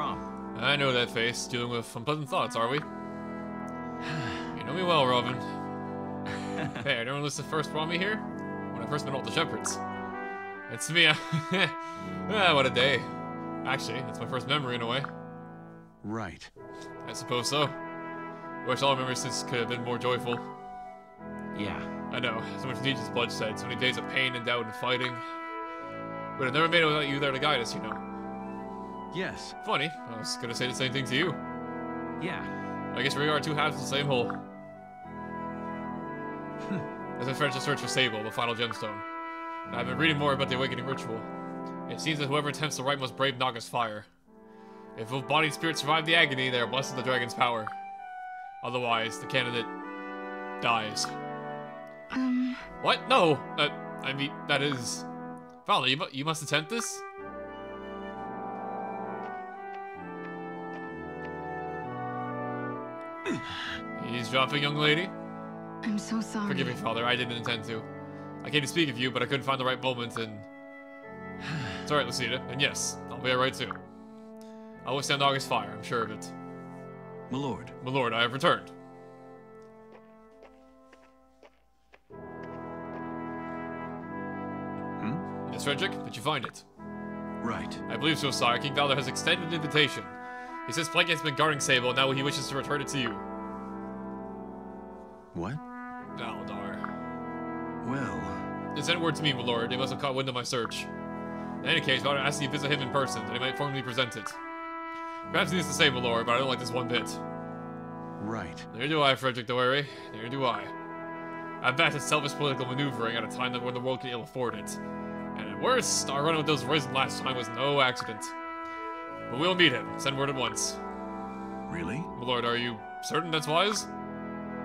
Chrom. I know that face. Dealing with unpleasant thoughts, are we? you know me well, Robin. hey, anyone listen to first brought me here? When I first met all the shepherds. It's me. ah, what a day. Actually, it's my first memory in a way. Right. I suppose so. Wish all memories since could have been more joyful. Yeah. I know, so much needless bloodshed, so many days of pain and doubt and fighting. Would have never made it without you there to guide us, you know. Yes. Funny, I was gonna say the same thing to you. Yeah. I guess we are two halves of the same whole. As I start to search for Sable, the final gemstone. I've been reading more about the awakening ritual. It seems that whoever attempts the right must brave Naga's fire. If both body and spirit survive the agony, they are blessed with the dragon's power. Otherwise, the candidate dies. Um, What? No! Uh, I mean, that is... Vala, you, mu- you must attempt this? Eavesdropping, young lady? I'm so sorry. Forgive me, father, I didn't intend to. I came to speak of you, but I couldn't find the right moment, and... It's alright, Lucina, and yes, I'll be alright too. I will stand August fire, I'm sure of it. My lord. My lord, I have returned. Hmm? Yes, Frederick, did you find it? Right. I believe so, sire. King Valor has extended an invitation. He says Plank has been guarding Sable, and now he wishes to return it to you. What? Valdar. Well, It sent word to me, my lord. They must have caught wind of my search. In any case, Valor asked me to visit him in person, that he might formally present it. Perhaps he needs to say, my lord, but I don't like this one bit. right. Neither do I, Frederick Wary. Neither do I. Best, it's selfish political maneuvering at a time when the world can ill afford it. And at worst, our run with those risen last time was no accident. But we'll meet him. Send word at once. Really? My lord, are you certain that's wise?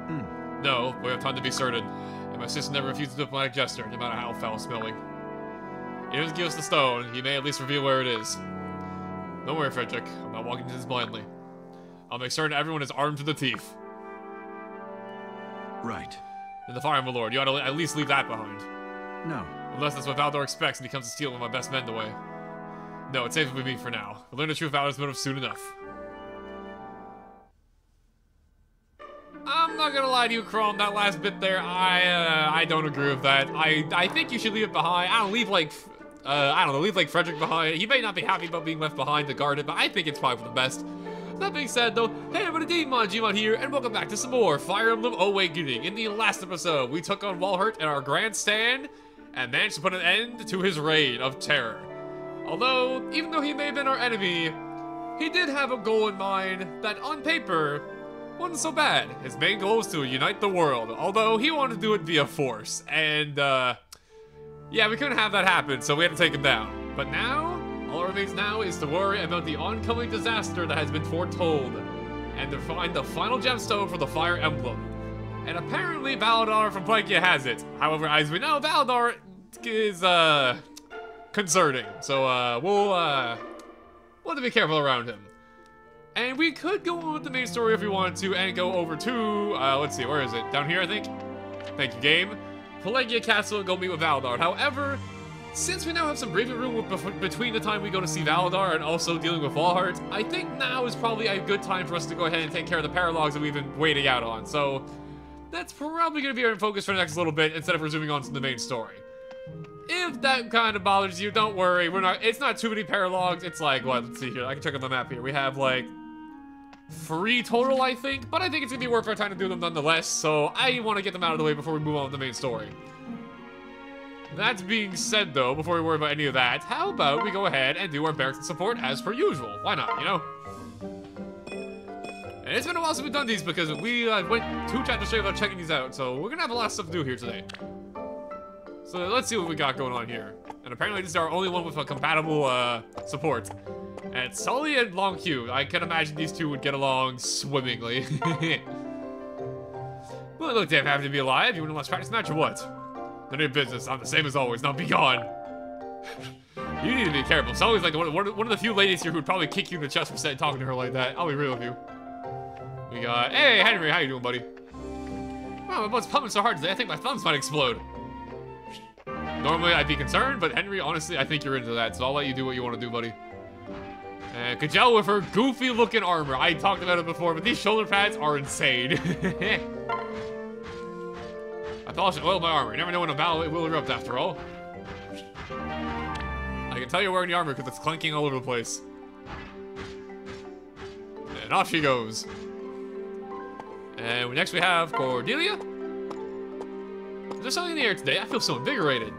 Hmm. No, but we have time to be certain. And my sister never refused a diplomatic gesture, no matter how foul smelling. He doesn't give us the stone, he may at least reveal where it is. Don't worry, Frederick. I'm not walking into this blindly. I'll make certain everyone is armed to the teeth. Right. In the fire, my lord, you ought to at least leave that behind. No. Unless that's what Valdor expects and he comes to steal one of my best men away. No, it's safe with me for now. We'll learn the true Valdor's motive soon enough. I'm not gonna lie to you, Chrom. That last bit there, I uh, I don't agree with that. I I think you should leave it behind. I don't leave like uh, I don't know, leave like Frederick behind. He may not be happy about being left behind to guard it, but I think it's probably for the best. That being said, though, hey everybody, Dean Monjimon here, and welcome back to some more Fire Emblem Awakening. In the last episode, we took on Walhart in our grandstand and managed to put an end to his reign of terror. Although, even though he may have been our enemy, he did have a goal in mind that, on paper, wasn't so bad. His main goal was to unite the world, although he wanted to do it via force. And, uh, yeah, we couldn't have that happen, so we had to take him down. But now, all that remains now is to worry about the oncoming disaster that has been foretold, and to find the final gemstone for the Fire Emblem. And apparently Validar from Plegia has it. However, as we know, Validar is, uh, concerning. So, uh, we'll, uh, we'll have to be careful around him. And we could go on with the main story if we wanted to and go over to, uh, let's see, where is it? Down here, I think? Thank you, game. Plegia Castle and go meet with Valdar. However, since we now have some breathing room between the time we go to see Valdar and also dealing with Walhart, I think now is probably a good time for us to go ahead and take care of the paralogs that we've been waiting out on. So, that's probably going to be our focus for the next little bit instead of resuming on to the main story. If that kind of bothers you, don't worry. We're not. It's not too many paralogs. It's like what? Let's see here. I can check on the map here. We have like three total, I think. But I think it's gonna be worth our time to do them nonetheless. So I want to get them out of the way before we move on to the main story. That being said, though, before we worry about any of that, how about we go ahead and do our Barracks support as per usual? Why not? You know. And it's been a while since we've done these because we uh, went two chapters straight without checking these out. So we're gonna have a lot of stuff to do here today. So let's see what we got going on here. And apparently this is our only one with a compatible uh, support. And Sully and Lon'qu. I can imagine these two would get along swimmingly. well, look, Dave, happy to be alive. You want to let's practice match or what? None of your business. I'm the same as always. Now be gone. you need to be careful. Sully's like one, one, one of the few ladies here who would probably kick you in the chest for saying, talking to her like that. I'll be real with you. We got, hey, Henry, how you doing, buddy? Wow, my butt's pumping so hard today, I think my thumbs might explode. Normally I'd be concerned, but Henry, honestly, I think you're into that, so I'll let you do what you want to do, buddy. And Kjelle with her goofy looking armor. I talked about it before, but these shoulder pads are insane. I thought I should oil my armor. You never know when a battle will erupt after all. I can tell you're wearing the armor because it's clanking all over the place. And off she goes. And next we have Cordelia. Is there something in the air today? I feel so invigorated.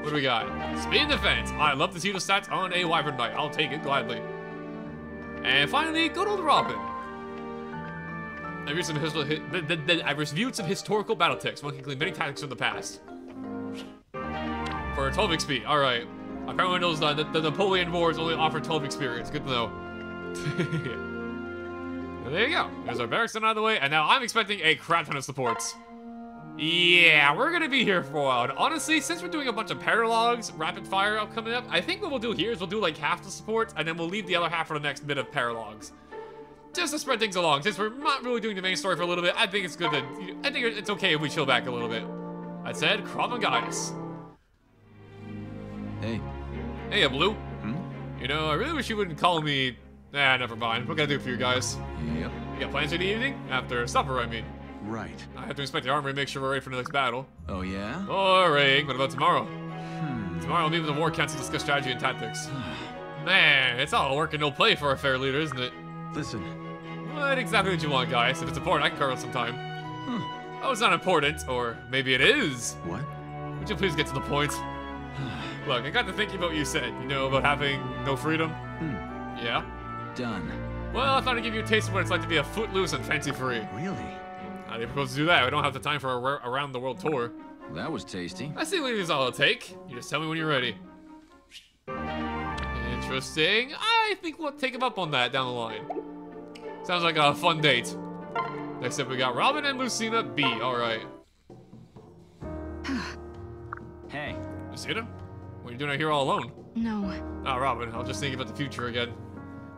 What do we got? Speed defense. I love to see the stats on a Wyvern Knight. I'll take it gladly. And finally, good old Robin. I reviewed some, histor I reviewed some historical battle texts, one can claim many tactics from the past. For 12 XP, alright. Apparently knows that uh, the, the Napoleon Wars only offer 12 experience. Good to know. there you go. There's our barracks out of the way, and now I'm expecting a crap ton of supports. Yeah, we're gonna be here for a while. And honestly, since we're doing a bunch of paralogs, rapid fire up coming up, I think what we'll do here is we'll do like half the supports, and then we'll leave the other half for the next bit of paralogs. Just to spread things along. Since we're not really doing the main story for a little bit, I think it's good that, I think it's okay if we chill back a little bit. I said, Chrom and Gaius. Hey. Hey, Blue. Hmm? You know, I really wish you wouldn't call me... Nah, never mind. What can I do for you guys? Yep. You got plans for the evening? After supper, I mean. Right. I have to inspect the armory and make sure we're ready for the next battle. Oh, yeah? Boring. What about tomorrow? Hmm. Tomorrow I'll meet with the war council to discuss strategy and tactics. Man, it's all work and no play for a fair leader, isn't it? Listen. What exactly did you want, guys? If it's important, I can carve out some time. Huh. Oh, it's not important, or maybe it is. What? Would you please get to the point? Look, I got to thinking about what you said, you know, about having no freedom. Hmm. Yeah? Done. Well, I thought I'd give you a taste of what it's like to be a footloose and fancy free. Really? How do you propose to do that? We don't have the time for a around the world tour. That was tasty. I see what it is all it'll take. You just tell me when you're ready. Interesting. I think we'll take him up on that down the line. Sounds like a fun date. Next up, we got Robin and Lucina B. All right. Hey. Lucina? What are you doing out here all alone? No. Ah, Robin, I'll just think about the future again.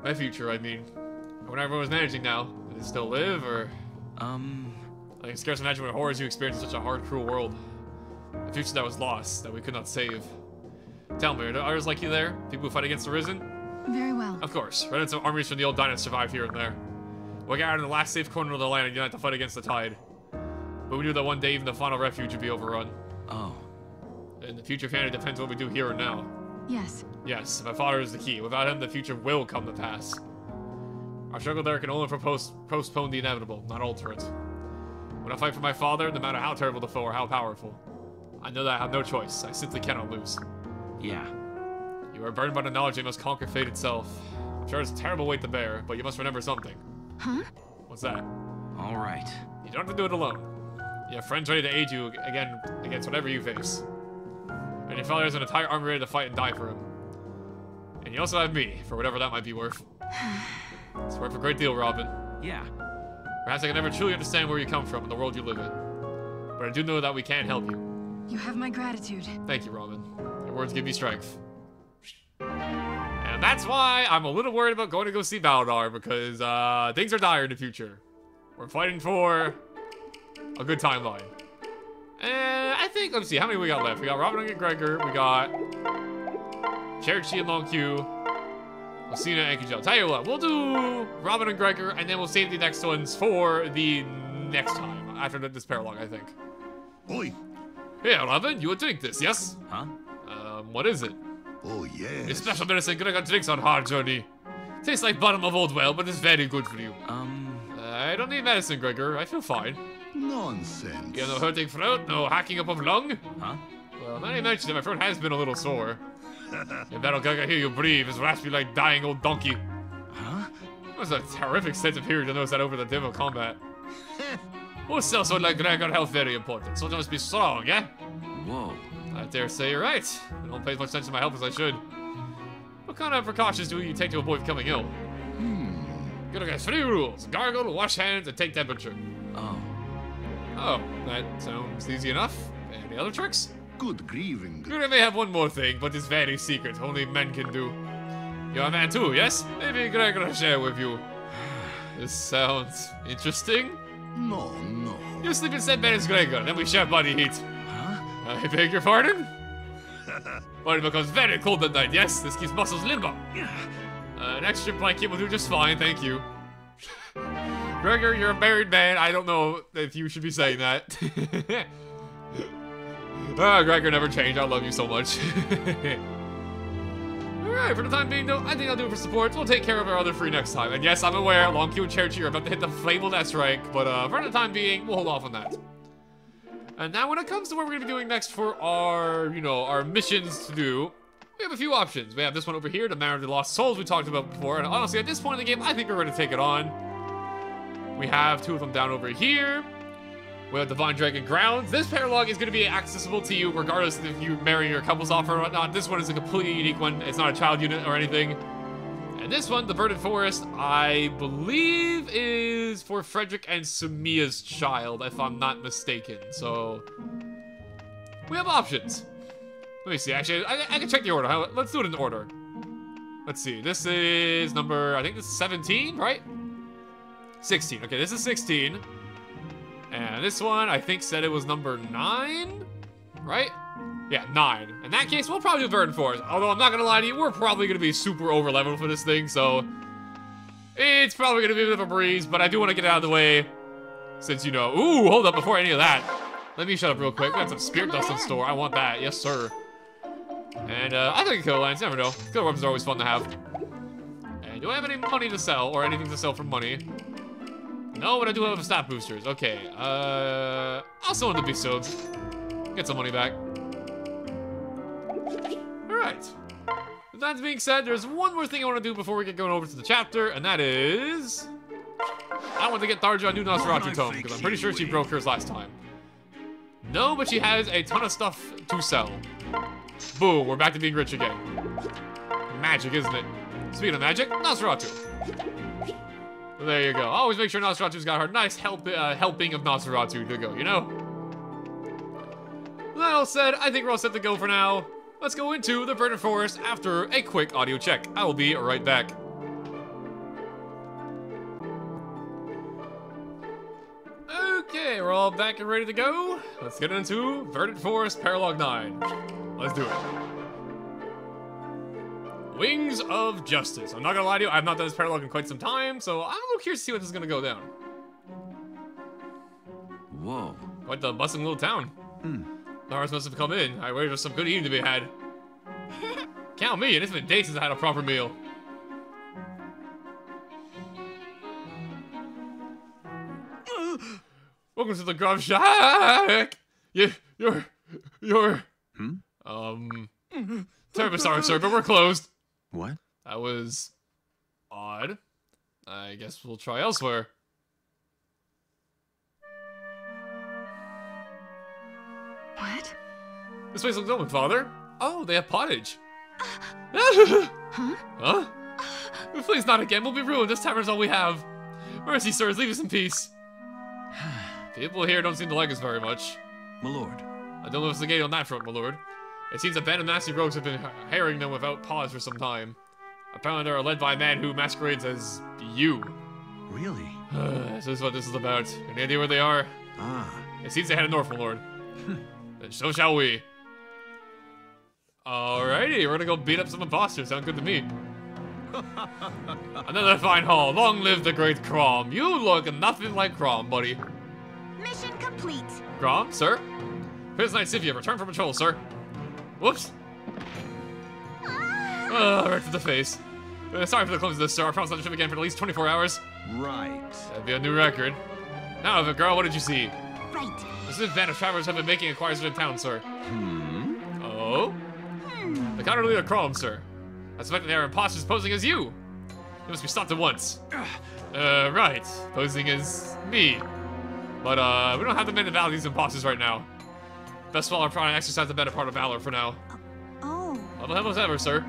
My future, I mean. I wonder how everyone's managing now. Do they still live, or... Um. I can scarce imagine what horrors you experienced in such a hard, cruel world. A future that was lost, that we could not save. Tell me, are there others like you there? People who fight against the Risen? Very well. Of course. Remnants of armies from the old dynasty survive here and there. We got out in the last safe corner of the land and unite to fight against the tide. But we knew that one day even the final refuge would be overrun. Oh. And the future of depends on what we do here and now. Yes. Yes, my father is the key. Without him, the future will come to pass. Our struggle there can only propose, postpone the inevitable, not alter it. When I fight for my father, no matter how terrible the foe or how powerful, I know that I have no choice. I simply cannot lose. Yeah. You are burdened by the knowledge you must conquer fate itself. I'm sure it's a terrible weight to bear, but you must remember something. Huh? What's that? All right. You don't have to do it alone. You have friends ready to aid you again against whatever you face. And your father has an entire army ready to fight and die for him. And you also have me, for whatever that might be worth. It's worth a great deal, Robin. Yeah. Perhaps I can never truly understand where you come from and the world you live in. But I do know that we can help you. You have my gratitude. Thank you, Robin. Your words give me strength. And that's why I'm a little worried about going to go see Valdar, because uh, things are dire in the future. We're fighting for a good timeline. And I think, let's see, how many we got left? We got Robin and Gregor, we got Cherokee and Lon'qu, Lucina and Kjelle. Tell you what, we'll do Robin and Gregor, and then we'll save the next ones for the next time, after this paralog, I think. Oi. Yeah, Robin, you would drink this, yes? Huh? Um, what is it? Oh, It's yes. special medicine Gregor drinks on hard journey. Tastes like bottom of old well, but it's very good for you. Um. Uh, I don't need medicine, Gregor. I feel fine. Nonsense. You have no hurting throat, no hacking up of lung. Huh? Well, now you mention it, my throat has been a little sore. And that'll Gregor hear you breathe is raspy like dying old donkey. Huh? It was a terrific sense of hearing to notice that over the dim of combat. Who sells someone like Gregor health very important, so you must be strong, yeah? Whoa. I dare say you're right. I don't pay as much attention to my health as I should. What kind of precautions do you take to avoid becoming ill? Hmm. Gonna get three rules. Gargle, wash hands, and take temperature. Oh. Oh, that sounds easy enough. Any other tricks? Good grieving. You may have one more thing, but it's very secret. Only men can do. You're a man too, yes? Maybe Gregor will share with you. This sounds interesting. No, no. You sleep in St. Ben's Gregor, then we share body heat. Huh? I beg your pardon? Body becomes very cold at night, yes? This keeps muscles limber. Uh, an extra blanket will do just fine, thank you. Gregor, you're a married man. I don't know if you should be saying that. Ah, Gregor never changed. I love you so much. Alright, for the time being, though, I think I'll do it for support. We'll take care of our other three next time. And yes, I'm aware, Lon'qu and Cherry are about to hit the fabled S-rank, but uh, for the time being, we'll hold off on that. And now when it comes to what we're going to be doing next for our, you know, our missions to do, we have a few options. We have this one over here, the Matter of the Lost Souls we talked about before, and honestly, at this point in the game, I think we're going to take it on. We have two of them down over here. We have Divine Dragon Grounds. This paralog is going to be accessible to you regardless if you marry your couples offer or whatnot. This one is a completely unique one. It's not a child unit or anything. And this one, the Verdant Forest, I believe is for Frederick and Sumia's child, if I'm not mistaken. So, we have options. Let me see. Actually, I, I can check the order. Let's do it in order. Let's see. This is number, I think this is 17, right? 16. Okay, this is 16. And this one, I think, said it was number 9, right? Yeah, 9. In that case, we'll probably do Forest. Although, I'm not gonna lie to you, we're probably gonna be super over leveled for this thing, so... It's probably gonna be a bit of a breeze, but I do want to get out of the way. Since, you know... Ooh, hold up, before any of that. Let me shut up real quick. We got some Spirit Dust in store. I want that. Yes, sir. And, uh, I think Kill Lines, never know. Kill weapons are always fun to have. And do I have any money to sell, or anything to sell for money? No, but I do have stat boosters. Okay, uh... I'll sell to Bestodes. Get some money back. Alright. With that being said, there's one more thing I want to do before we get going over to the chapter, and that is... I want to get Tharja a new Nosferatu tome, because I'm pretty sure she broke hers last time. No, but she has a ton of stuff to sell. Boom, we're back to being rich again. Magic, isn't it? Speaking of magic, Nosferatu. There you go. Always make sure Nosferatu's got her nice help, uh, helping of Nosferatu to go, you know? That all said, I think we're all set to go for now. Let's go into the Verdant Forest after a quick audio check. I will be right back. Okay, we're all back and ready to go. Let's get into Verdant Forest Paralog 9. Let's do it. Wings of Justice. I'm not gonna lie to you, I've not done this paralog in quite some time, so I'm a little curious to see what this is gonna go down. Whoa. Quite the bustling little town. Hmm. Lars must have come in. I waited for some good eating to be had. Count me, and it's been days since I had a proper meal. Welcome to the Grub Shack! You, you're, you're, Hmm? um, terribly sorry, sir, but we're closed. What? That was odd. I guess we'll try elsewhere. What? This place looks open, father. Oh, they have pottage. huh? Huh? Please not again. We'll be ruined. This tavern's all we have. Mercy, sirs, leave us in peace. People here don't seem to like us very much. My lord. I don't know if it's the gate on that front, my lord. It seems a band of nasty rogues have been harrying them without pause for some time. Apparently they are led by a man who masquerades as you. Really? this is what this is about. Any idea where they are? Ah. It seems they had north, my lord. so shall we. Alrighty, we're gonna go beat up some imposters. Sound good to me. Another fine haul. Long live the great Chrom. You look nothing like Chrom, buddy. Mission complete. Chrom, sir? Here's Knight Sivia. Return from patrol, sir. Whoops. Ah! Uh, right to the face. Uh, sorry for the clumsiness, sir. I promise not to trip again for at least 24 hours. Right. That'd be a new record. Now, the girl, what did you see? Right. The Smith band of travelers have been making inquiries in town, sir. Hmm? Oh? Hmm. The counter leader Chrom, sir. I suspect they are imposters posing as you. You must be stopped at once. Uh, right. Posing as me. But, uh, we don't have the men to battle these imposters right now. Best of all, I'm trying to exercise the better part of valor for now. Oh. Level him as ever, sir.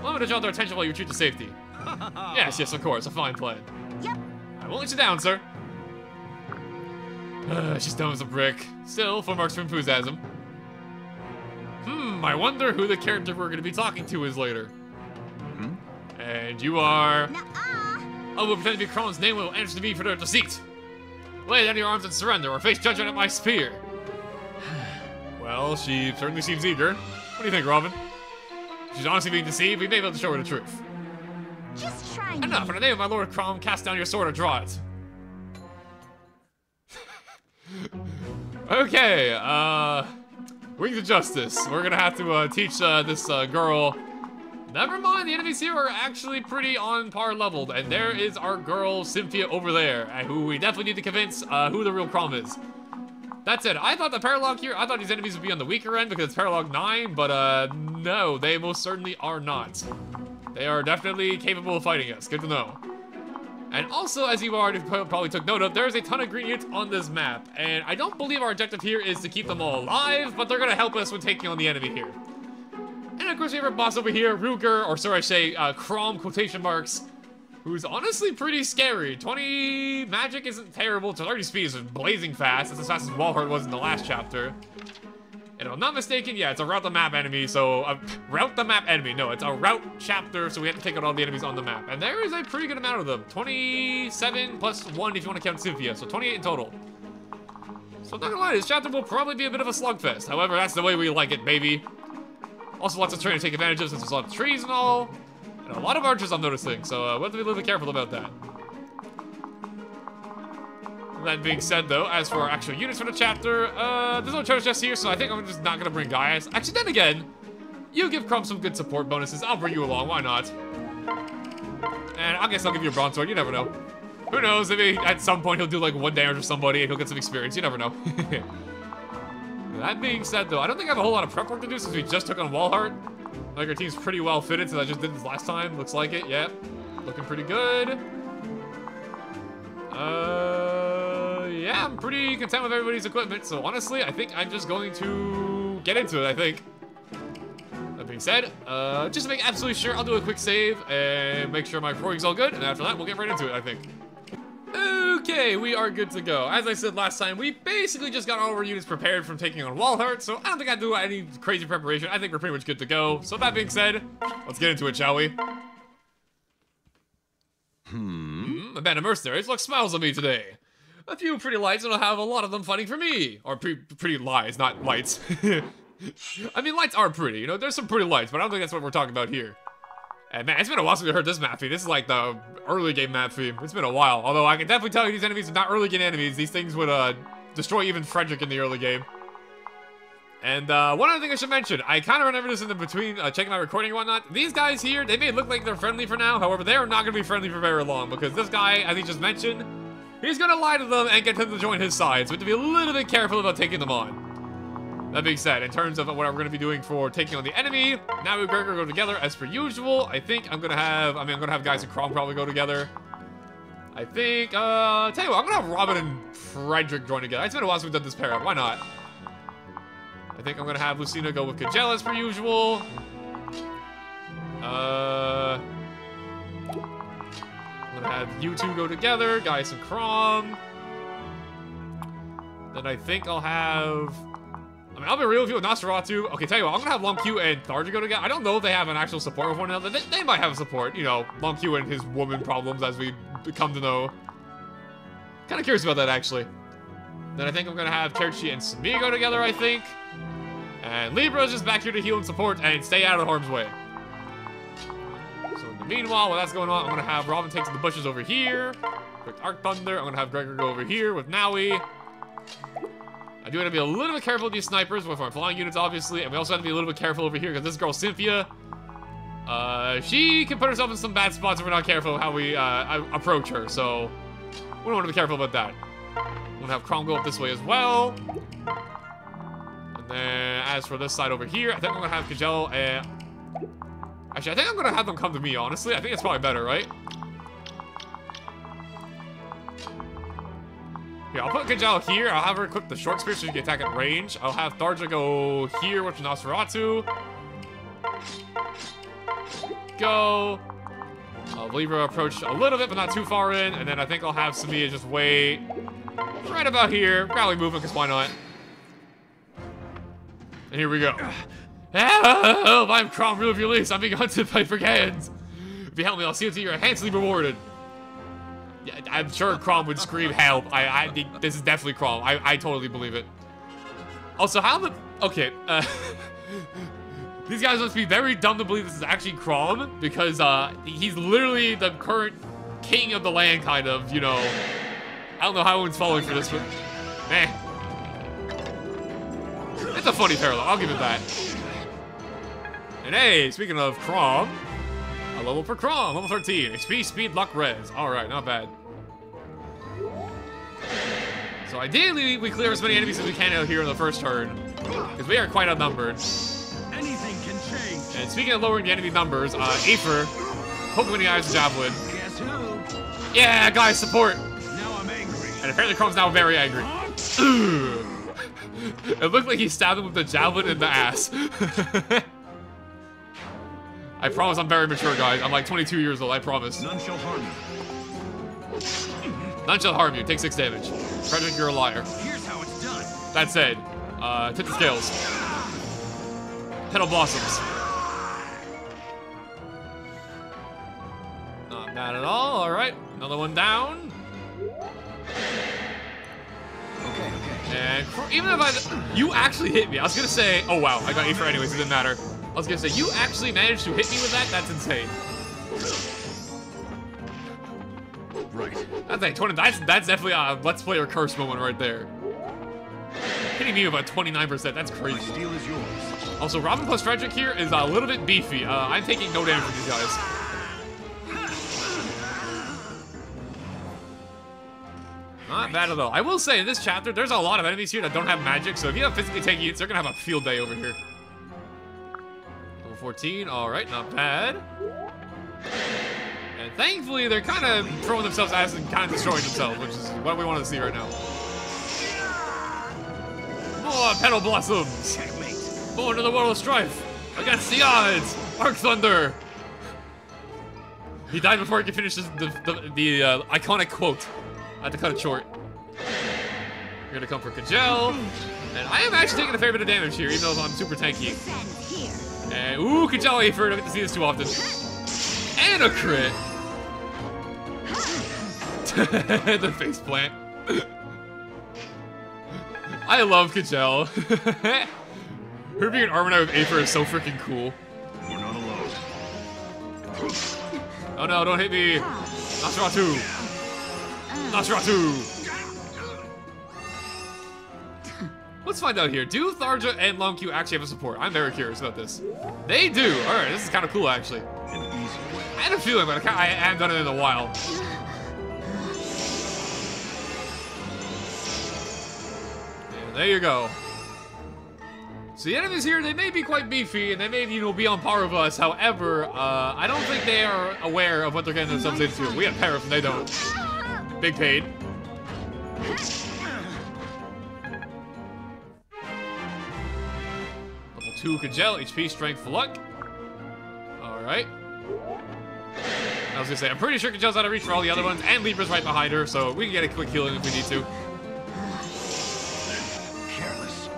Allow me to draw their attention while you retreat to safety. yes, yes, of course. A fine plan. Yep. I won't let you down, sir. Uh, she's dumb as a brick. Still, full marks for enthusiasm. Hmm, I wonder who the character we're gonna be talking to is later. Hmm? And you are... Nuh-uh. I will pretend to be Chrom's name will answer to me for their deceit. Lay down your arms and surrender, or face judgment at my spear. Well, she certainly seems eager. What do you think, Robin? She's honestly being deceived, we may be able to show her the truth. Just try me. Enough! In the name of my Lord Chrom, cast down your sword or draw it. okay, uh... Wings of Justice. We're gonna have to uh, teach uh, this uh, girl... Never mind, the enemies here are actually pretty on par leveled, and there is our girl Cynthia over there, who we definitely need to convince uh, who the real Chrom is. That's it. I thought the Paralog here, I thought these enemies would be on the weaker end because it's Paralog 9, but uh, no, they most certainly are not. They are definitely capable of fighting us. Good to know. And also, as you already probably took note of, there's a ton of green units on this map. And I don't believe our objective here is to keep them all alive, but they're going to help us when taking on the enemy here. And of course, we have our boss over here, Ruger, or sorry, I say, uh, Chrom, quotation marks, who's honestly pretty scary. 20 magic isn't terrible, 30 speed is blazing fast. It's as fast as Walhart was in the last chapter. And if I'm not mistaken, yeah, it's a route the map enemy, so uh, route the map enemy. No, it's a route chapter, so we have to take out all the enemies on the map. And there is a pretty good amount of them. 27 plus 1 if you want to count Cynthia, so 28 in total. So I'm not gonna lie, this chapter will probably be a bit of a slugfest. However, that's the way we like it, baby. Also, lots of terrain to take advantage of since there's a lot of trees and all. And a lot of archers I'm noticing, so uh, we have to be a little bit careful about that. That being said, though, as for our actual units for the chapter, uh, there's no treasure chest here, so I think I'm just not gonna bring Gaius. Actually, then again, you give Chrom some good support bonuses. I'll bring you along, why not? And I guess I'll give you a bronze sword, you never know. Who knows, maybe at some point he'll do like one damage or somebody and he'll get some experience, you never know. that being said, though, I don't think I have a whole lot of prep work to do since we just took on Walhart. Like, our team's pretty well fitted since I just did this last time, looks like it, yep. Looking pretty good. Uh, yeah, I'm pretty content with everybody's equipment, so honestly, I think I'm just going to get into it, I think. That being said, uh, just to make absolutely sure, I'll do a quick save and make sure my recording's all good, and after that, we'll get right into it, I think. Okay, we are good to go. As I said last time, we basically just got all of our units prepared from taking on Walhart, so I don't think I do any crazy preparation. I think we're pretty much good to go. So that being said, let's get into it, shall we? Hmm, a band of mercenaries look smiles on me today. A few pretty lights, and I'll have a lot of them fighting for me. Or pre pretty lies, not lights. I mean, lights are pretty, you know, there's some pretty lights, but I don't think that's what we're talking about here. And man, it's been a while since we heard this map theme. This is like the early game map theme. It's been a while. Although I can definitely tell you these enemies are not early game enemies. These things would uh, destroy even Frederick in the early game. And uh, one other thing I should mention, I kind of remember this in the between uh, checking my recording and whatnot. These guys here, they may look like they're friendly for now. However, they are not going to be friendly for very long because this guy, as he just mentioned, he's going to lie to them and get them to join his side. So we have to be a little bit careful about taking them on. That being said, in terms of what we're going to be doing for taking on the enemy, now we Gregor go together as per usual. I think I'm going to have, I mean, I'm going to have Gaius and Chrom probably go together. I think, uh, tell you what, I'm going to have Robin and Frederick join together. It's been a while since we've done this pair up. Why not? I think I'm going to have Lucina go with Kjelle as per usual. Uh, I'm going to have you two go together, Gaius and Chrom. Then I think I'll have... I mean, I'll be real with you with Nosferatu. Okay, tell you what, I'm gonna have Lon'qu and Tharja go together. I don't know if they have an actual support with one another. They, they might have a support, you know, Lon'qu and his woman problems as we come to know. Kind of curious about that, actually. Then I think I'm gonna have Kerchi and Sami go together, I think. And Libra's just back here to heal and support and stay out of harm's way. So meanwhile, while that's going on, I'm gonna have Robin take to the bushes over here. Quick Arc Thunder. I'm gonna have Gregor go over here with Nowi. I do have to be a little bit careful with these snipers with our flying units, obviously, and we also have to be a little bit careful over here because this girl, Cynthia, uh, she can put herself in some bad spots if we're not careful how we uh, approach her, so we don't want to be careful about that. Gonna have Chrom go up this way as well. And then, as for this side over here, I think I'm gonna have Kjelle and... Actually, I think I'm gonna have them come to me, honestly. I think it's probably better, right? Here, I'll put Kjelle here. I'll have her equip the short spear so she can attack at range. I'll have Tharja go here with Nosferatu. Go. I'll leave her approach a little bit, but not too far in. And then I think I'll have Sumia just wait right about here. Rally movement, because why not? And here we go. Help! I'm Chrom Rule of Ylisse. I'm being hunted by brigands. If you help me, I'll see to you're handsomely rewarded. I'm sure Chrom would scream help. I, I think this is definitely Chrom. I, I totally believe it. Also, how the... Okay, uh... These guys must be very dumb to believe this is actually Chrom because uh, he's literally the current king of the land, kind of. You know, I don't know how everyone's following for this, but eh. It's a funny parallel. I'll give it that. And hey, speaking of Chrom, a level for Chrom, level 13. HP, speed, luck, res. All right, not bad. So ideally, we clear as many enemies as we can out here in the first turn, because we are quite outnumbered. Anything can change. And speaking of lowering the enemy numbers, uh, Aether, poke him in the eyes Javelin. Guess who? Yeah, guys, support! Now I'm angry. And apparently Chrom's now very angry. It looked like he stabbed him with the javelin in the ass. I promise I'm very mature, guys. I'm like 22 years old, I promise. None shall harm you. None shall harm you. Take six damage. Frederick, you're a liar. Here's how it's done. That said, uh, tip the scales. Petal blossoms. Not bad at all. All right, another one down. Okay, okay. And even if I, you actually hit me. I was gonna say, oh wow, I got A for anyways. It didn't matter. I was gonna say you actually managed to hit me with that. That's insane. Right. That's like 20. That's that's definitely a let's play or curse moment right there. Hitting me about 29%. That's My crazy. steel is yours. Also, Robin plus Frederick here is a little bit beefy. Uh, I'm taking no damage from these guys. Not bad at all. I will say, in this chapter, there's a lot of enemies here that don't have magic, so if you have physically tanky units, they're gonna have a field day over here. Level 14, alright, not bad. And thankfully, they're kind of throwing themselves at us and kind of destroying themselves, which is what we want to see right now. More Petal Blossoms! Checkmate. Born to the world of strife against the odds. Arc Thunder. He died before he could finish the the, the, the uh, iconic quote. I had to cut it short. We're gonna come for Kjelle, and I am actually taking a fair bit of damage here, even though I'm super tanky. And ooh, I don't get to see this too often. And a crit. the face plant. I love Kjelle. Her being an Armonite with Aether is so freaking cool. We're not alone. Oh no, don't hit me! Nosferatu! Nosferatu! Let's find out here. Do Tharja and Lon'qu actually have a support? I'm very curious about this. They do! Alright, this is kind of cool actually. An easy way. I had a feeling, but I, I haven't done it in a while. And there you go. So the enemies here, they may be quite beefy, and they may, you know, be on par with us. However, uh, I don't think they are aware of what they're getting themselves into. We have Paris, and they don't. Big paid. 2 Kjelle, HP, Strength, Luck. Alright. I was gonna say, I'm pretty sure Kjelle's out of reach for all the other ones, and Libra's right behind her, so we can get a quick healing if we need to. Careless.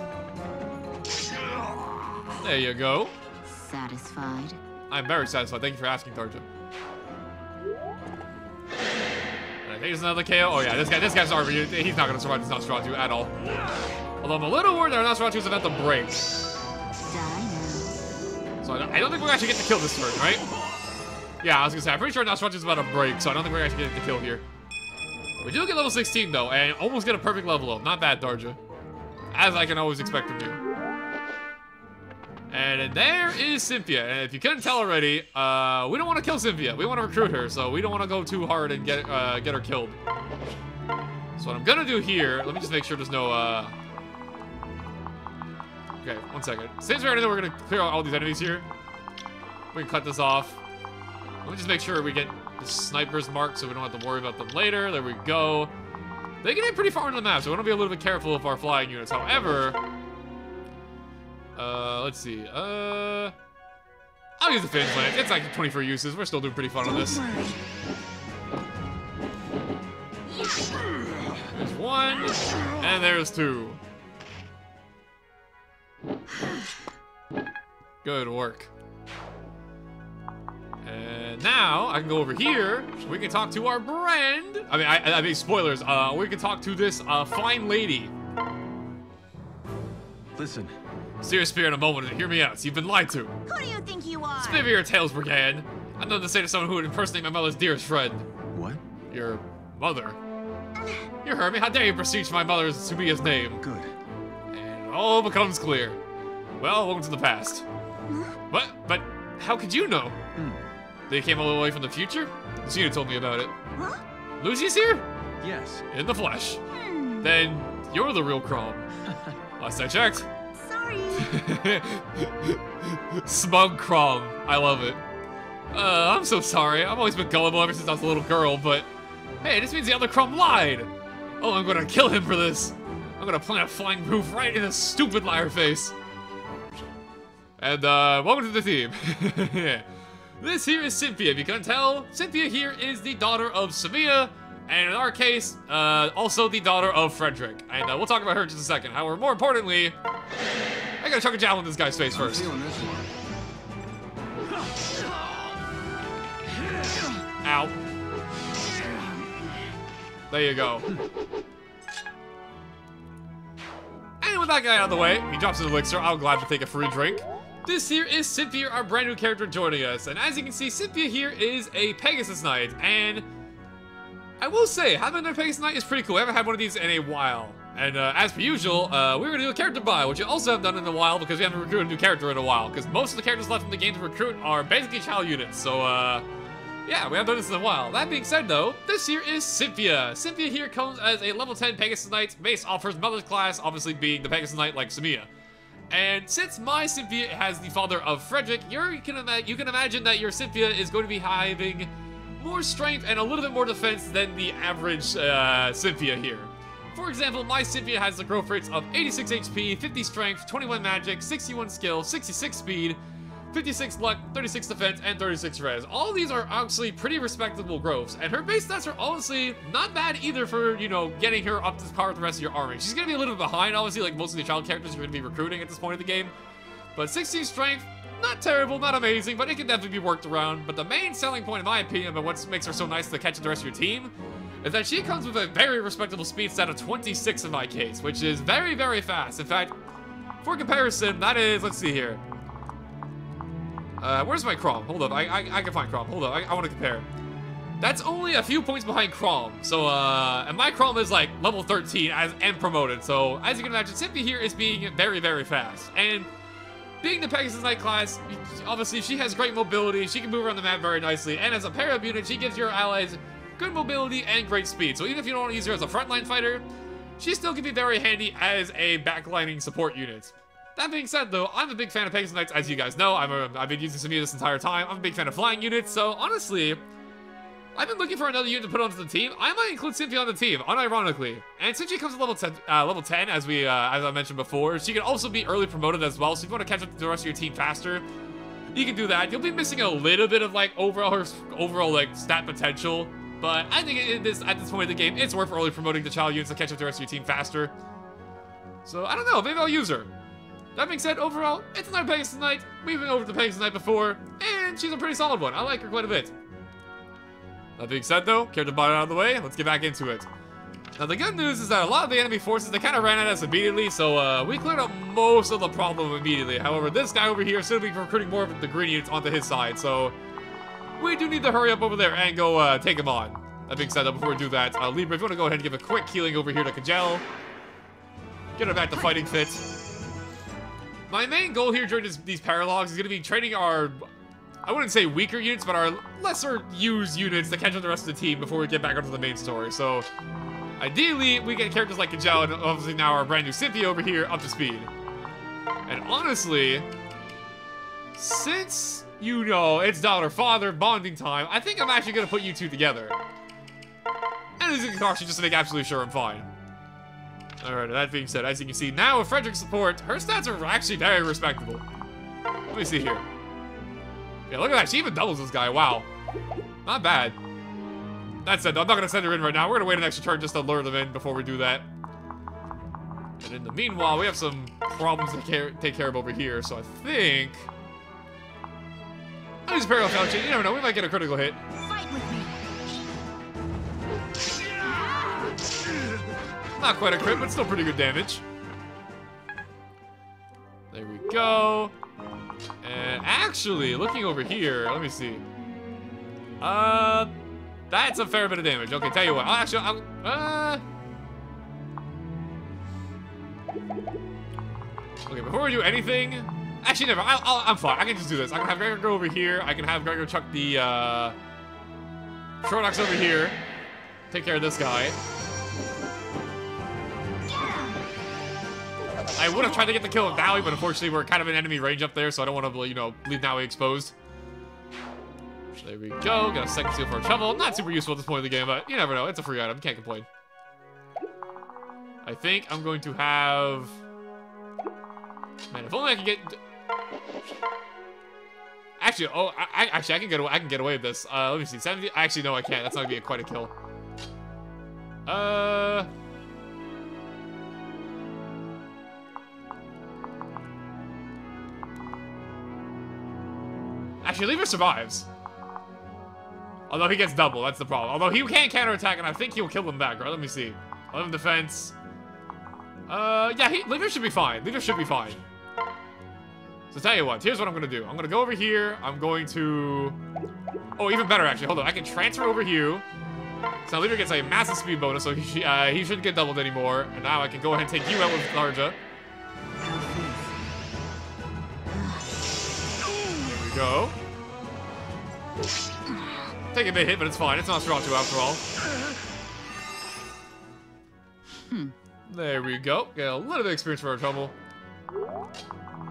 There you go. Satisfied? I'm very satisfied. Thank you for asking, Tharja. And I think there's another KO. Oh yeah, this guy, this guy's already, he's not gonna survive this Nosferatu at all. Although I'm a little worried that our Nosferatu is about to break. I don't, think we're actually get to kill this turn, right? Yeah, I was gonna say, I'm pretty sure Nosferatu is about to break, so I don't think we're actually getting to kill here. We do get level 16 though, and almost get a perfect level up. Not bad, Tharja. As I can always expect from you. And there is Cynthia. And if you couldn't tell already, uh, we don't want to kill Cynthia. We want to recruit her, so we don't want to go too hard and get uh, get her killed. So what I'm gonna do here, let me just make sure there's no. Uh... Okay, one second. Since we already know we're gonna clear out all these enemies here, we can cut this off. Let me just make sure we get the snipers marked so we don't have to worry about them later. There we go. They can hit pretty far into the map, so we want to be a little bit careful of our flying units. However, uh, let's see. Uh, I'll use the Finch Lance. It's like 24 uses. We're still doing pretty fun on this. There's one, and there's two. Good work. And now I can go over here. We can talk to our friend. I mean, I, I mean, spoilers. Uh, we can talk to this uh, fine lady. Listen, Serious in a moment and hear me out. You've been lied to. Who do you think you are? Spit me your tales, Brigand. I know to say to someone who would impersonate my mother's dearest friend. What? Your mother. You heard me. How dare you beseech my mother's Sumia's name? Good. And it all becomes clear. Well, welcome to the past. What? But how could you know? They came all the way from the future? Zena told me about it. Huh? Lucy's here? Yes. In the flesh. Hmm. Then you're the real Chrom. Last I checked. Sorry. Smug Chrom. I love it. Uh, I'm so sorry. I've always been gullible ever since I was a little girl, but hey, this means the other Chrom lied. Oh, I'm gonna kill him for this. I'm gonna plant a flying roof right in his stupid liar face. And uh, welcome to the team. this here is Cynthia. If you couldn't tell, Cynthia here is the daughter of Sumia, and in our case, uh, also the daughter of Frederick. And uh, we'll talk about her in just a second. However, more importantly, I gotta chuck a javelin in this guy's face first. Ow. There you go. And with that guy out of the way, he drops an elixir. I'll to take a free drink. This here is Cynthia, our brand new character joining us. And as you can see, Cynthia here is a Pegasus Knight. And I will say, having a Pegasus Knight is pretty cool. I haven't had one of these in a while. And uh, as per usual, uh, we're going to do a character buy, which we also haven't done in a while because we haven't recruited a new character in a while. Because most of the characters left in the game to recruit are basically child units. So, uh, yeah, we haven't done this in a while. That being said, though, this here is Cynthia. Cynthia here comes as a level 10 Pegasus Knight based off her mother's class, obviously being the Pegasus Knight like Sumia. And since my Cynthia has the father of Frederick, you're, you, can you can imagine that your Cynthia is going to be having more strength and a little bit more defense than the average uh, Cynthia here. For example, my Cynthia has the growth rates of 86 HP, 50 strength, 21 magic, 61 skill, 66 speed, 56 luck, 36 defense, and 36 res. All these are actually pretty respectable growths, and her base stats are honestly not bad either for, you know, getting her up to par with the rest of your army. She's gonna be a little bit behind, obviously, like most of the child characters you're gonna be recruiting at this point of the game. But 16 strength, not terrible, not amazing, but it can definitely be worked around. But the main selling point, in my opinion, but what makes her so nice to catch the rest of your team, is that she comes with a very respectable speed stat of 26 in my case, which is very, very fast. In fact, for comparison, that is, let's see here. Uh, where's my Chrom? Hold up, I, I, I can find Chrom. Hold up, I, I want to compare. That's only a few points behind Chrom. So, uh, and my Chrom is like level 13 as and promoted. So, as you can imagine, Cynthia here is being very, very fast. And being the Pegasus Knight class, obviously she has great mobility. She can move around the map very nicely. And as a pair up unit, she gives your allies good mobility and great speed. So even if you don't want to use her as a frontline fighter, she still can be very handy as a backlining support unit. That being said, though, I'm a big fan of Pegasus Knights, as you guys know. I'm a, I've been using Sumia this entire time. I'm a big fan of flying units, so honestly, I've been looking for another unit to put onto the team. I might include Cynthia on the team, unironically. And since she comes at level 10, uh, level 10 as we, uh, as I mentioned before, she can also be early promoted as well. So if you want to catch up to the rest of your team faster, you can do that. You'll be missing a little bit of like overall overall like stat potential, but I think it is at this point of the game, it's worth early promoting the child units to catch up to the rest of your team faster. So I don't know, maybe I'll use her. That being said, overall, it's another Pegasus Knight. We've been over the Pegasus Knight before, and she's a pretty solid one. I like her quite a bit. That being said, though, care character bot out of the way, let's get back into it. Now, the good news is that a lot of the enemy forces, they kind of ran at us immediately, so uh, we cleared up most of the problem immediately. However, this guy over here is still be recruiting more of the green units onto his side, so we do need to hurry up over there and go uh, take him on. That being said, though, before we do that, uh, Libra, if you want to go ahead and give a quick healing over here to Kjelle, get her back to fighting fit. My main goal here during this, these paralogs is going to be training our, I wouldn't say weaker units, but our lesser used units to catch up the rest of the team before we get back onto the main story. So, ideally, we get characters like Kjelle and obviously now our brand new Cynthia over here up to speed. And honestly, since, you know, it's daughter-father bonding time, I think I'm actually going to put you two together. And a caution, just to make absolutely sure I'm fine. Alright, that being said, as you can see, now with Frederick's support, her stats are actually very respectable. Let me see here. Yeah, look at that. She even doubles this guy. Wow. Not bad. That said, I'm not going to send her in right now. We're going to wait an extra turn just to lure them in before we do that. And in the meanwhile, we have some problems to care, take care of over here, so I think... I'll use Parallel. You never know, we might get a critical hit. Fight with me. Not quite a crit, but still pretty good damage. There we go. And actually, looking over here, let me see. Uh, that's a fair bit of damage. Okay, tell you what. I'll actually, I'll, uh. Okay, before we do anything, actually never. I'll, I'm fine. I can just do this. I can have Gregor go over here. I can have Gregor chuck the uh, short axe over here. Take care of this guy. I would have tried to get the kill with Dowie, but unfortunately we're kind of in enemy range up there, so I don't want to, you know, leave Dowie exposed. There we go. Got a second seal for a shovel. Not super useful at this point of the game, but you never know. It's a free item. Can't complain. I think I'm going to have... Man, if only I could get... Actually, oh, I, I actually I can get away. I can get away with this. Uh, let me see. 70. Actually, no, I can't. That's not gonna be a, quite a kill. Uh. Actually, Libra survives. Although he gets double, that's the problem. Although he can counterattack, and I think he'll kill him back, right? Let me see. 11 defense. Uh, yeah, he, Libra should be fine. Libra should be fine. So tell you what, here's what I'm gonna do. I'm gonna go over here. I'm going to... Oh, even better, actually. Hold on. I can transfer over here. So now Libra gets a massive speed bonus, so he, uh, he shouldn't get doubled anymore. And now I can go ahead and take you out with Tharja. Go. Take a bit hit, but it's fine. It's not strong to after all. Hmm. There we go. Get a little bit of experience for our trouble.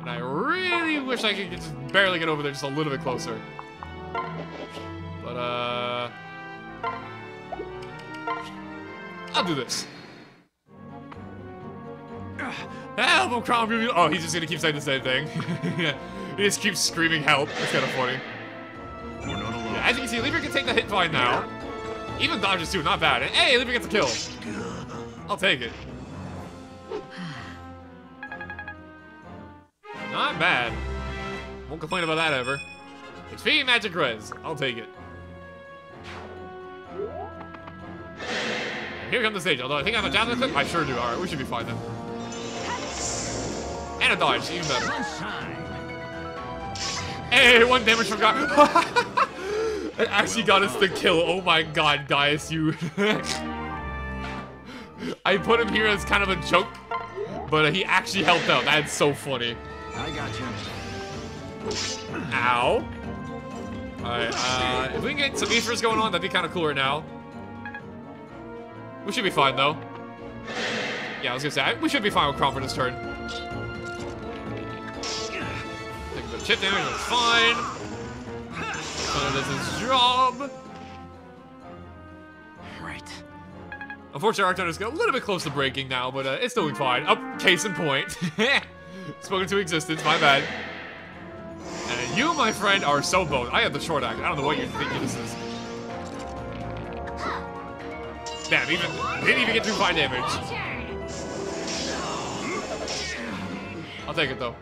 And I really wish I could just barely get over there just a little bit closer. But, uh... I'll do this. Help! I'm. Oh, he's just gonna keep saying the same thing. he just keeps screaming help. It's kind of funny. We're not alone. As you can see, Libra can take the hit fine now. Even dodges too, not bad. And hey, Libra gets a kill. I'll take it. Not bad. Won't complain about that ever. XP Magic Res. I'll take it. Here comes the stage. Although I think I have a javelin clip. I sure do. Alright, we should be fine then. And a dodge, even better. Hey, one damage from God. it actually got us the kill. Oh my god, Gaius, you. I put him here as kind of a joke, but he actually helped out. That's so funny. I got you. Ow. Alright, uh, if we can get some Ephors going on, that'd be kind of cool right now. We should be fine, though. Yeah, I was gonna say, I, we should be fine with Cromford this turn. Chip damage, is fine. Thunder does his job. Right. Unfortunately, our Thunder's got a little bit close to breaking now, but uh, it's doing fine. Up, case in point. Spoken to existence, my bad. And you, my friend, are so boned. I have the short act. I don't know what you're thinking this is. Damn, even didn't even get through fine damage. I'll take it though.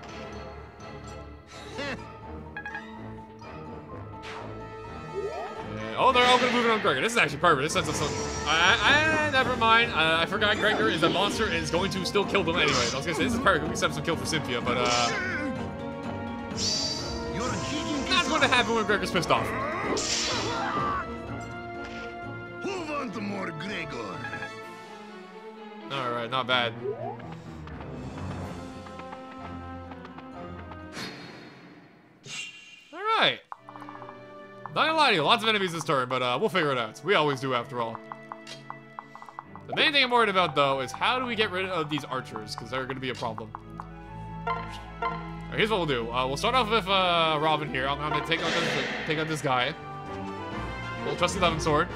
Oh, they're all gonna move in on Gregor. This is actually perfect. This sets us on. I, I, never mind. Uh, I forgot Gregor is a monster and is going to still kill them anyway. I was gonna say this is perfect. We can set up some kill for Cynthia, but uh, You're a going to happen when Gregor's pissed off. Who want more Gregor? All right, not bad. All right. Not gonna lie to you, lots of enemies this turn, but uh, we'll figure it out. We always do, after all. The main thing I'm worried about, though, is how do we get rid of these archers? Because they're gonna be a problem. Right, here's what we'll do. Uh, we'll start off with uh, Robin here. I'm gonna take out this, take out this guy. We'll trust the Levin sword.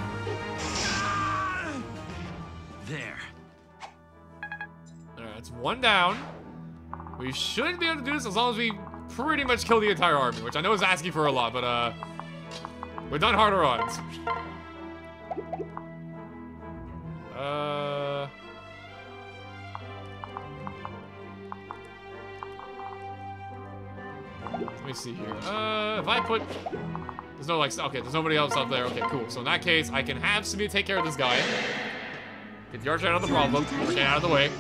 There. Alright, that's one down. We should be able to do this as long as we pretty much kill the entire army, which I know is asking for a lot, but uh, we've done harder odds. Uh, let me see here. Uh, if I put, there's no like, okay, there's nobody else up there. Okay, cool. So in that case, I can have Simi take care of this guy. Get the archer out of the problem. Get out of the way.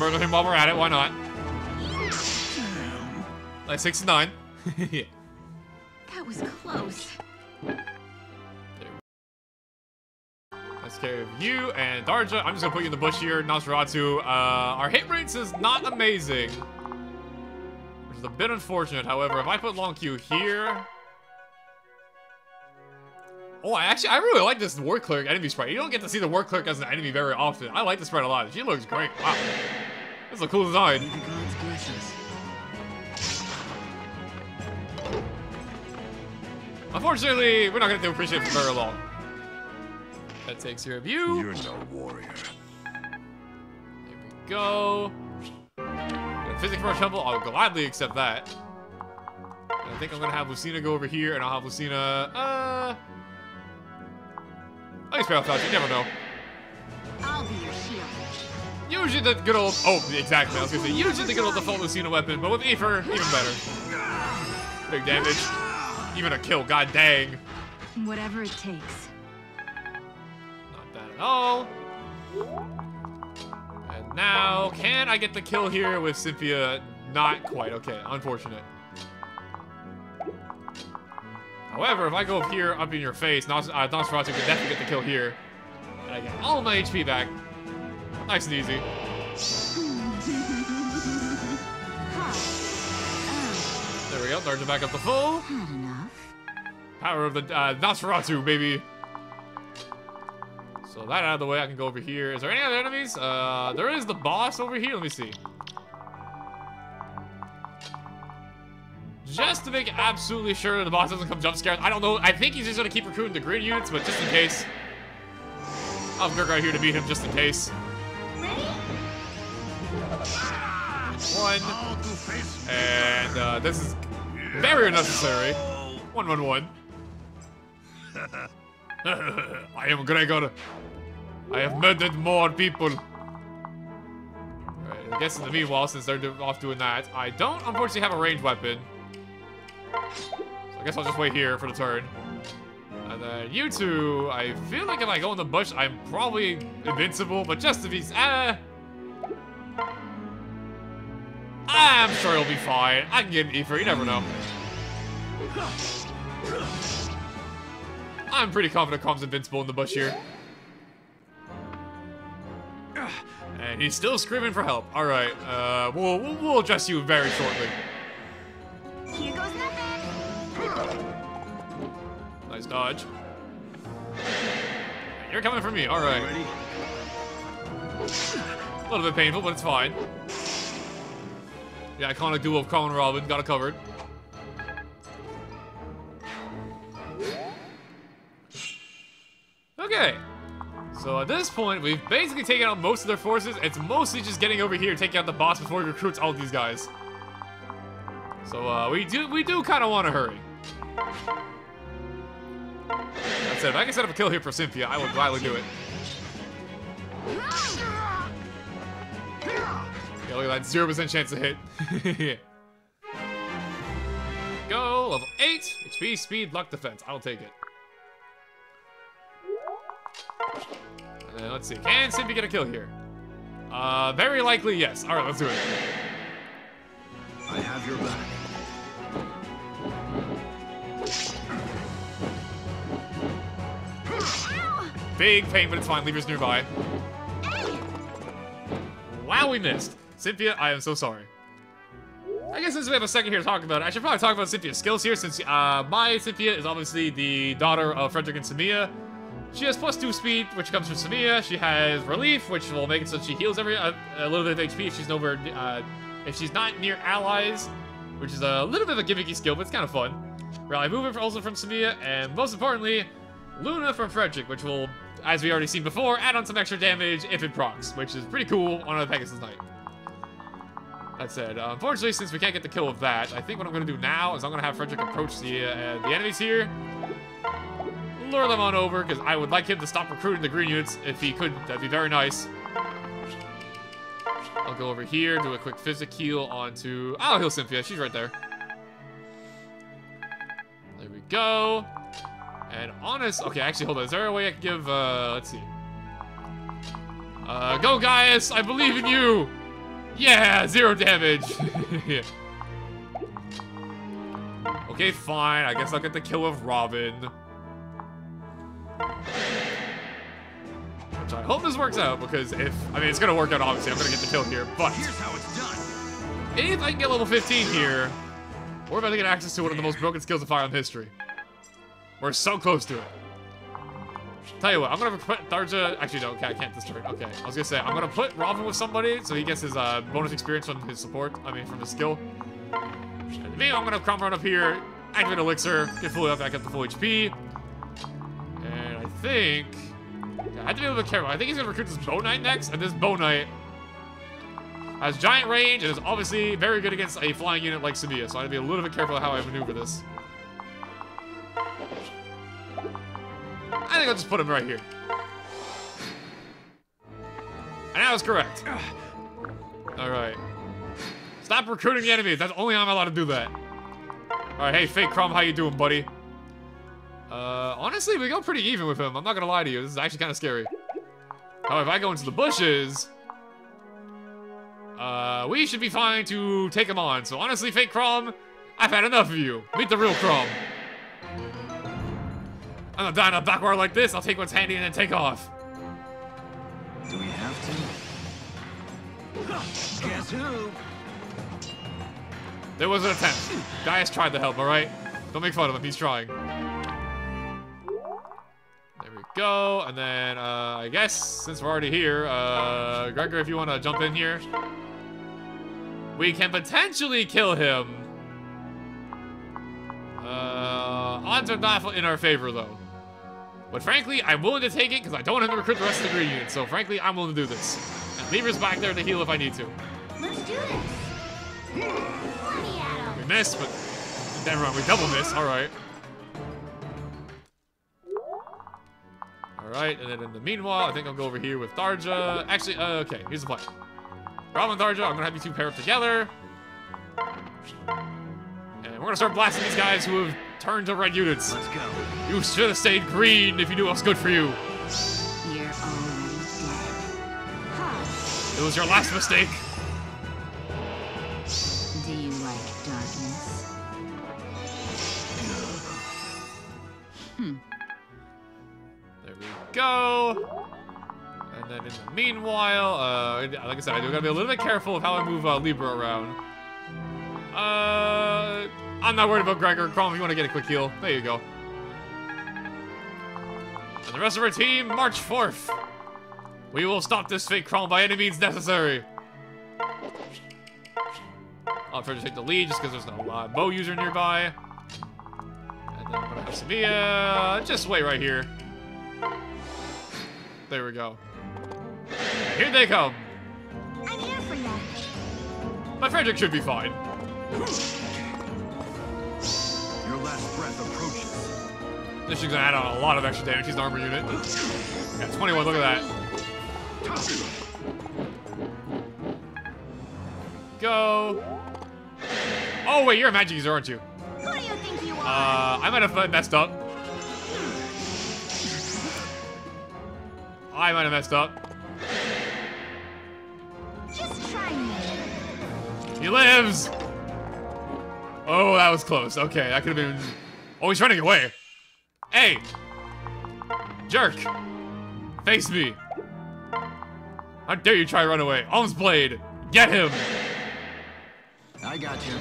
Murder him while we're at it, why not? Like 69. yeah. That was close. Let's care of you and Tharja. I'm just gonna put you in the bush here, Nosferatu. Uh, our hit rates is not amazing. Which is a bit unfortunate, however. If I put Lon'qu here... Oh, I actually, I really like this War Clerk enemy sprite. You don't get to see the War Clerk as an enemy very often. I like this sprite a lot. She looks great. Wow. This is a cool design. Unfortunately, we're not going to do appreciate it for very long. That takes care of you. You're no warrior. There we go. Physics Rush Humble, I'll gladly accept that. And I think I'm gonna have Lucina go over here, and I'll have Lucina, uh... I can spare off touch, you never know. I'll be your shield. Usually the good old, oh, exactly, I was gonna say, usually the good old default Lucina weapon, but with Aether, even better. Big damage. Even a kill, god dang. Whatever it takes. Not bad at all. And now, can I get the kill here with Cynthia? Not quite. Okay, unfortunate. However, if I go up here, up in your face, Nos uh, Nosferatu can definitely get the kill here. And I get all my HP back. Nice and easy. There we go, Tharja back up to full. Power of the uh, Nosferatu, baby. So that out of the way, I can go over here. Is there any other enemies? Uh, there is the boss over here. Let me see. Just to make absolutely sure the boss doesn't come jump scared. I don't know. I think he's just gonna keep recruiting the grid units, but just in case. I'll have Gurk right here to beat him just in case. One. To And uh, this is very unnecessary. One, one, one. I am Gregor. I have murdered more people. I guess in the meanwhile, since they're off doing that, I don't unfortunately have a ranged weapon. So I guess I'll just wait here for the turn. And then you two, I feel like if I go in the bush, I'm probably invincible, but just to be, uh, I'm sure he'll be fine. I can get an Aether, you never know. I'm pretty confident Calm's invincible in the bush here. And he's still screaming for help. All right, uh, we'll, we'll, we'll address you very shortly. Here goes nothing. Nice dodge. You're coming for me, all right. A little bit painful, but it's fine. The iconic duo of Carl and Robin got it covered. So at this point, we've basically taken out most of their forces. It's mostly just getting over here, taking out the boss before he recruits all these guys. So uh, we do we do kind of want to hurry. That's it. If I can set up a kill here for Cynthia, I will gladly do it. Yeah, look at that zero percent chance to hit. Go level eight HP, speed, luck, defense. I'll take it. Then let's see. Can Cynthia get a kill here? Uh, very likely yes. All right, let's do it. I have your back. Big pain, but it's fine. Leave yours nearby. Wow, we missed. Cynthia, I am so sorry. I guess since we have a second here to talk about it, I should probably talk about Cynthia's skills here, since uh, my Cynthia is obviously the daughter of Frederick and Sumia. She has plus two speed, which comes from Sumia. She has relief, which will make it so she heals every uh, a little bit of HP if she's nowhere, uh, if she's not near allies, which is a little bit of a gimmicky skill, but it's kind of fun. Rally movement also from Sumia, and most importantly, Luna from Frederick, which will, as we already seen before, add on some extra damage if it procs, which is pretty cool on a Pegasus Knight. That said, uh, unfortunately, since we can't get the kill of that, I think what I'm going to do now is I'm going to have Frederick approach the uh, the enemies here, lure them on over, because I would like him to stop recruiting the green units if he could. That'd be very nice. I'll go over here, do a quick physic heal onto... I'll heal Cynthia. She's right there. There we go. And honest... Okay, actually, hold on. Is there a way I can give... Uh, let's see. Uh, go, Gaius! I believe in you! Yeah, zero damage. okay, fine. I guess I'll get the kill of Robin. Which I hope this works out, because if... I mean, it's gonna work out, obviously. I'm gonna get the kill here, but... Here's how it's done. If I can get level 15 here, we're about to get access to one of the most broken skills of Fire Emblem history. We're so close to it. Tell you what, I'm gonna put Tharja. Actually, no, okay, I can't turn. Okay, I was gonna say I'm gonna put Robin with somebody so he gets his uh, bonus experience from his support. I mean, from his skill. And me, I'm gonna come run up here, activate Elixir, get fully up, back up to full HP. Think I have to be a little bit careful. I think he's gonna recruit this Bow Knight next, and this Bow Knight has giant range and is obviously very good against a flying unit like Sevilla, so I have to be a little bit careful how I maneuver this. I think I'll just put him right here. And that was correct. Alright. Stop recruiting the enemies. That's only I'm allowed to do that. Alright, hey, Fake Chrom, how you doing, buddy? Uh, honestly, we go pretty even with him. I'm not gonna lie to you. This is actually kind of scary. However, if I go into the bushes, uh, we should be fine to take him on. So honestly, Fake Chrom, I've had enough of you. Meet the real Chrom. I'm not dying a backward like this. I'll take what's handy and then take off. Do we have to? Guess who? There was an attempt. Gaius tried to help, alright? Don't make fun of him, he's trying. Go, and then, uh, I guess, since we're already here, uh, Gregor, if you want to jump in here. We can potentially kill him. Uh, odds are not in our favor, though. But frankly, I'm willing to take it because I don't want him to recruit the rest of the green unit. So frankly, I'm willing to do this. And Libra's back there to heal if I need to. Let's do this. We missed, but never mind. We double miss. All right. All right, and then in the meanwhile, I think I'll go over here with Tharja. Actually, uh, okay, here's the plan. Robin and Tharja, I'm gonna have you two pair up together. And we're gonna start blasting these guys who have turned to red units. Let's go. You should have stayed green if you knew what was good for you. You're already dead. Huh. It was your last mistake. Go. And then in the meanwhile, uh, like I said, I do gotta be a little bit careful of how I move uh, Libra around. Uh, I'm not worried about Gregor. Chrom, if you want to get a quick heal, there you go. And the rest of our team, march forth. We will stop this fake Chrom by any means necessary. I'll try to take the lead just because there's no uh, bow user nearby. And then I'm gonna have Sevilla just wait right here. There we go. Here they come. I'm here for you. But Frederick should be fine. Your last breath approaches. This is gonna add on a lot of extra damage. He's an armor unit. Yeah, 21, look at that. Go. Oh, wait, you're a magic user, aren't you? Who do you think you are? Uh, I might have messed up. I might have messed up. Just try me. He lives! Oh, that was close. Okay, that could have been... Oh, he's running away. Hey! Jerk! Face me! How dare you try to run away? Alms Blade! Get him! I got you.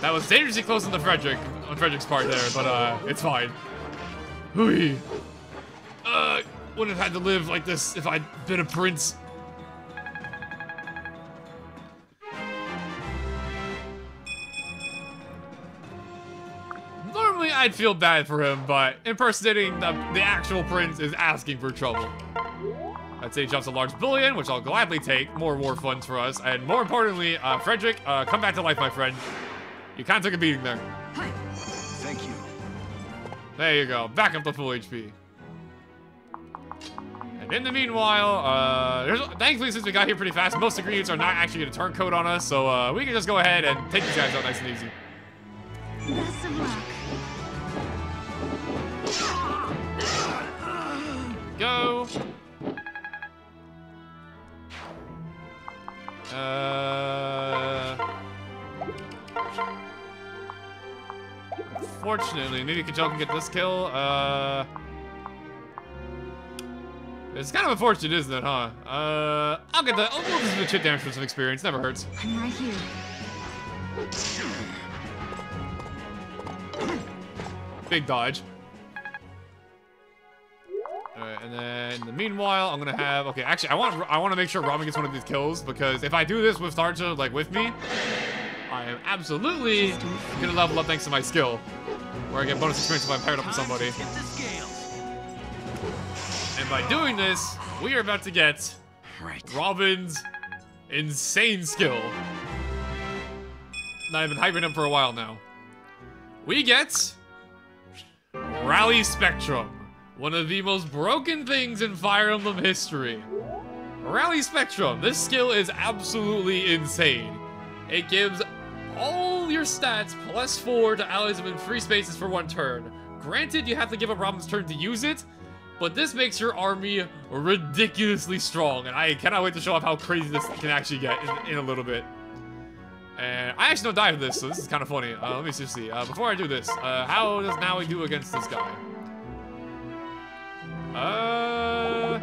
That was dangerously close on the Frederick, on Frederick's part there, but uh, it's fine. Hooey. Uh, wouldn't have had to live like this if I'd been a prince. Normally I'd feel bad for him, but impersonating the, the actual prince is asking for trouble. I'd say he jumps a large billion, which I'll gladly take. More war funds for us. And more importantly, uh, Frederick, uh, come back to life, my friend. You kind of took a beating there. Thank you. There you go. Back up to full HP. In the meanwhile, uh, thankfully, since we got here pretty fast, most ingredients are not actually going to turn code on us, so uh, we can just go ahead and take these guys out nice and easy. Best of luck. Go. Uh... Fortunately, maybe Kjelle can get this kill. Uh it's kind of unfortunate, isn't it, huh? Uh, I'll get the. I'll move this to the chip damage for some experience. Never hurts. I'm right here. Big dodge. Alright, and then in the meanwhile, I'm gonna have okay. Actually, I want I want to make sure Robin gets one of these kills because if I do this with Tharja like with me, I am absolutely gonna level up thanks to my skill, where I get bonus experience if I'm paired up with somebody. By doing this, we are about to get Right. Robin's insane skill. I've been hyping him for a while now. We get Rally Spectrum, one of the most broken things in Fire Emblem history. Rally Spectrum, this skill is absolutely insane. It gives all your stats plus four to allies within free spaces for one turn. Granted, you have to give up Robin's turn to use it, but this makes your army ridiculously strong, and I cannot wait to show off how crazy this can actually get in, in a little bit. And I actually don't die of this, so this is kind of funny. Uh, let me just see. Uh, before I do this, uh, how does Nowi do against this guy? Uh,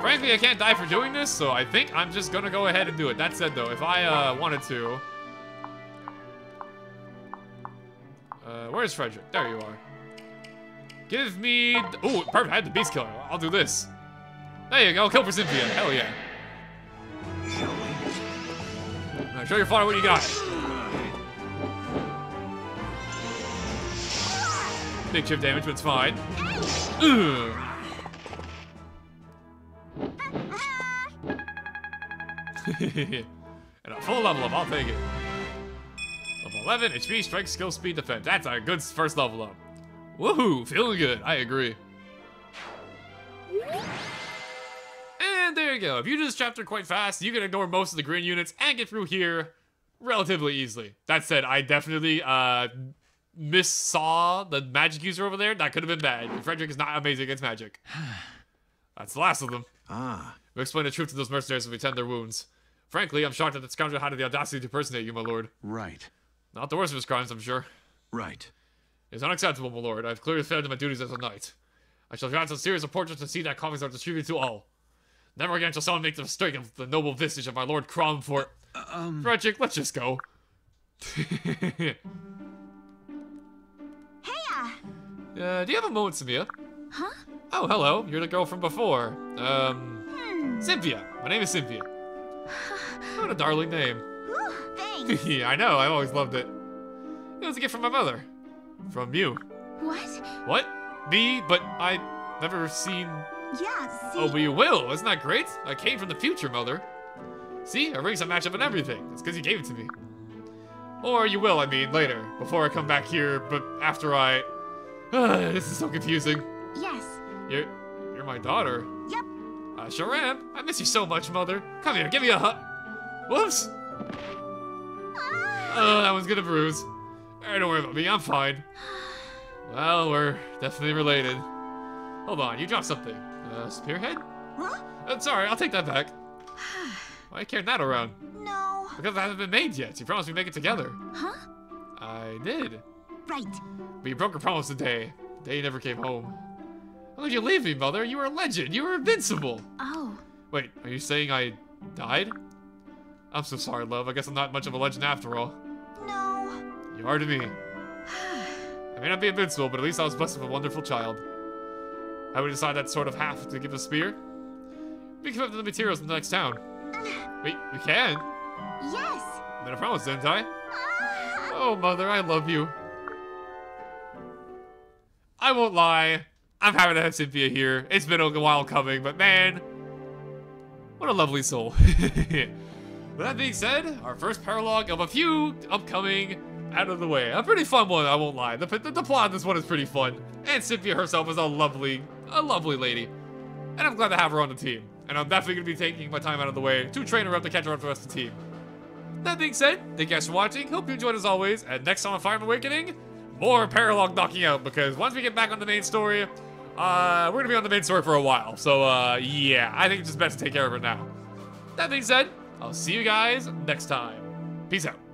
frankly, I can't die for doing this, so I think I'm just gonna go ahead and do it. That said, though, if I uh, wanted to, uh, where's Frederick? There you are. Give me. Oh, perfect. I had the beast killer. I'll do this. There you go. Kill for Cynthia. Hell yeah. Now show your father what you got. Big chip damage, but it's fine. Ugh. and a full level up, I'll take it. Level 11, HP, strength, skill, speed, defense. That's a good first level up. Woohoo, feeling good. I agree. And there you go. If you do this chapter quite fast, you can ignore most of the green units and get through here relatively easily. That said, I definitely uh missaw the magic user over there. That could have been bad. Frederick is not amazing against magic. That's the last of them. Ah, We explain the truth to those mercenaries as we tend their wounds. Frankly, I'm shocked that the scoundrel had the audacity to impersonate you, my lord. right. Not the worst of his crimes, I'm sure. Right. It's unacceptable, my lord. I've clearly failed in my duties as a knight. I shall grant a series of portraits to see that copies are distributed to all. Never again shall someone make the mistake of the noble visage of my lord Cromfort. Um, Frederick, let's just go. Hey, uh, uh, do you have a moment, Sumia? huh? Oh, hello. You're the girl from before. Um, Hmm. Cynthia. My name is Cynthia. What a darling name. Ooh, thanks. yeah, I know. I've always loved it. It was a gift from my mother. From you. what? What? Me? But I've never seen. Yeah, see. Oh, but you will. Isn't that great? I came from the future, mother. See, our rings are match up and everything. It's because you gave it to me. Or you will, I mean, later, before I come back here. But after I. this is so confusing. yes. You're, you're my daughter. Yep. I sure am. I miss you so much, mother. Come here, give me a hug. Whoops. Ah. Oh, that one's gonna bruise. Alright, don't worry about me. I'm fine. Well, we're definitely related. Hold on, you dropped something. Uh, spearhead? Huh? Uh, sorry, I'll take that back. Why are you carrying that around? No. Because it hasn't been made yet. You promised we'd make it together. Huh? I did. Right. But you broke your promise today. The day you never came home. How could you leave me, mother? You were a legend. You were invincible. Oh. Wait, are you saying I died? I'm so sorry, love. I guess I'm not much of a legend after all. You are to me. I may not be invincible, but at least I was blessed with a wonderful child. How we decide that sort of half to give a spear? We can come up the materials in the next town. Wait, we can? Yes. Made a promise, didn't I? Ah. Oh, mother, I love you. I won't lie. I'm happy to have Cynthia here. It's been a while coming, but man, what a lovely soul. With that being said, our first paralogue of a few upcoming out of the way. A pretty fun one, I won't lie. The, the, the plot of this one is pretty fun. And Cynthia herself is a lovely, a lovely lady. And I'm glad to have her on the team. And I'm definitely going to be taking my time out of the way to train her up to catch her up to the rest of the team. That being said, thank you guys for watching. Hope you enjoyed as always. And next time on Fire Awakening, more paralogue knocking out because once we get back on the main story, uh, we're gonna be on the main story for a while. So uh, yeah, I think it's just best to take care of it now. That being said, I'll see you guys next time. Peace out.